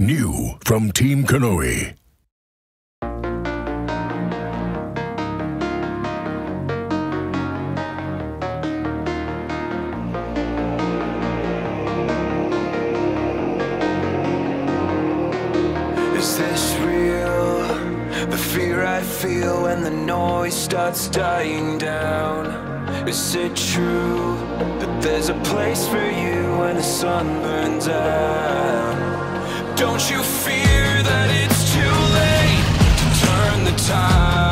New from Team Kanohi. Is this real? The fear I feel when the noise starts dying down. Is it true that there's a place for you when the sun burns out? Don't you fear that it's too late to turn the tide?